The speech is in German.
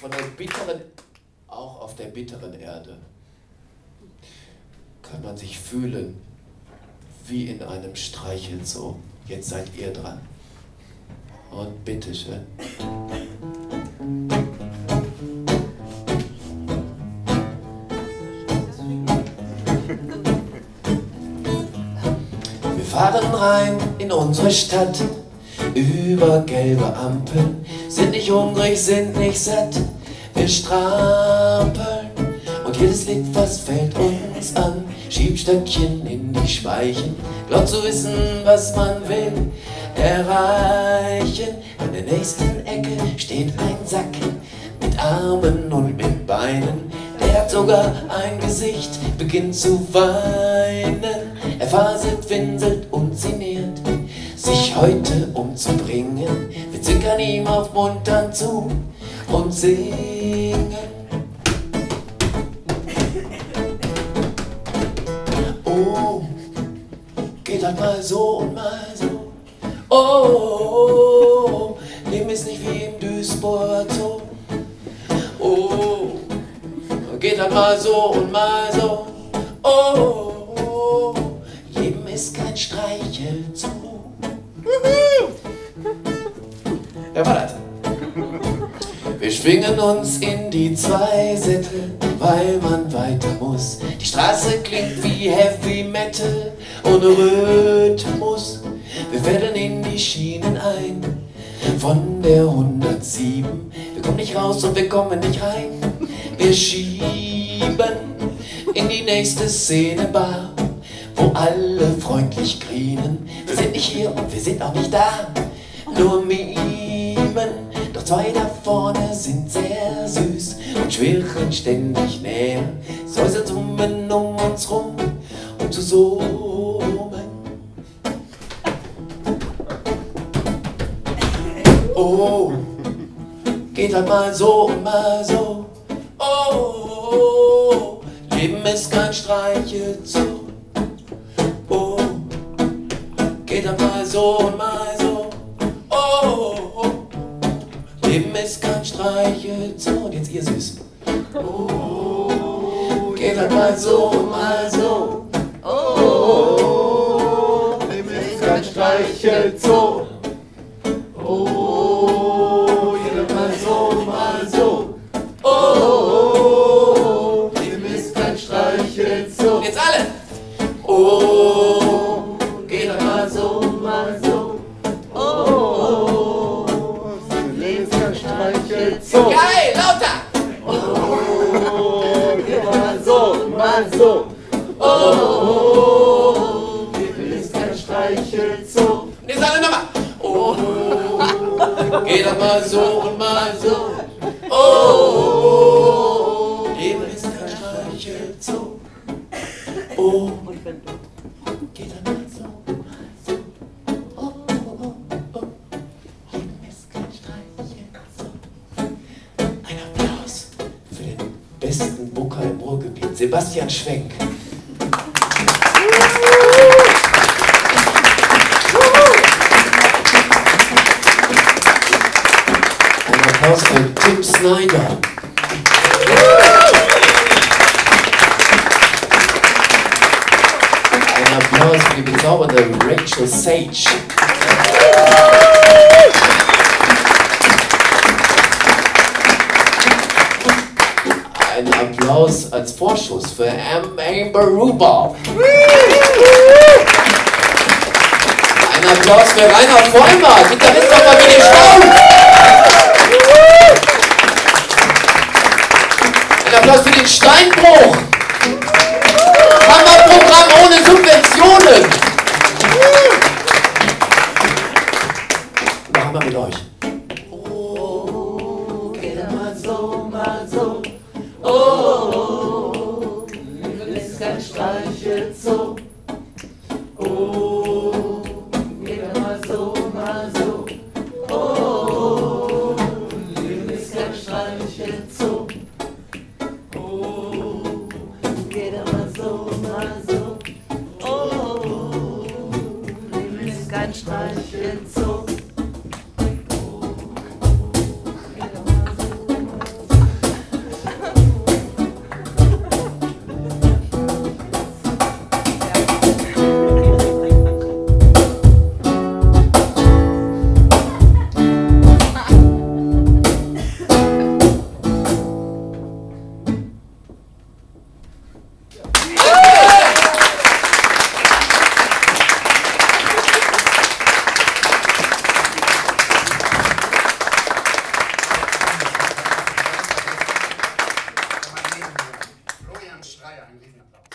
von der bitteren, auch auf der bitteren Erde, kann man sich fühlen wie in einem Streichelzoo. Jetzt seid ihr dran. Und bitteschön. Wir fahren rein in unsere Stadt über gelbe Ampeln, sind nicht hungrig, sind nicht satt, wir strampeln und jedes Lied, was fällt uns an, schiebt Stöckchen in die Speichen, glaubt zu wissen, was man will erreichen. An der nächsten Ecke steht ein Sack mit Armen und mit Beinen, der hat sogar ein Gesicht, beginnt zu weinen. Er faselt, winselt und sinniert, sich heute umzubringen. Wir zwinkern ihm auf Muntern zu und singen. Oh, geht halt mal so und mal so. Oh, Leben ist nicht wie im Duisburger Zoo. Oh, geht halt mal so und mal so. Oh, Leben ist kein Streichelzoo. Wir schwingen uns in die Zweisättel, weil man weiter muss. Die Straße klingt wie Heavy Metal ohne Rhythmus. Wir fädeln in die Schienen ein von der 107. Wir kommen nicht raus und wir kommen nicht rein. Wir schieben in die nächste Szenebar, wo alle freundlich grinen. Wir sind nicht hier und wir sind auch nicht da, nur mimen. Zwei da vorne sind sehr süß und schwirren ständig näher. Säuseln summen um uns rum, um zu summen. Oh, geht halt mal so und mal so. Oh, Leben ist kein Streichelzoo. Oh, geht halt mal so und mal so. Leben ist kein Streichelzoo. Und jetzt ihr süß. Oh, geht halt mal so mal so. Oh, Leben ist kein Streichelzoo. Geil, lauter. Oh, jeder mal so, mal so. Oh, Leben ist kein Streichelzoo. Jetzt alle nochmal. Oh, geht halt mal so und mal so. Booker im Ruhrgebiet, Sebastian Schwenk. Ein Applaus für Tim Snyder. Ein Applaus für die bezaubernde Rachel Sage. Ein Applaus als Vorschuss für Am- Amber Rhubarb. Ein Applaus für Reinhard Vollmer, Gitarrist von Familie Staub. Ein Applaus für den Steinbruch. Hammerprogramm ohne Subventionen. Machen wir mit euch. Oh, geht mal so, mal so. Oh, Leben ist kein Streichelzoo. Oh, geht mal so, mal so. Oh, Leben ist kein Streichelzoo. Oh, geht mal so, Herrn Schreier einen Riesenapplaus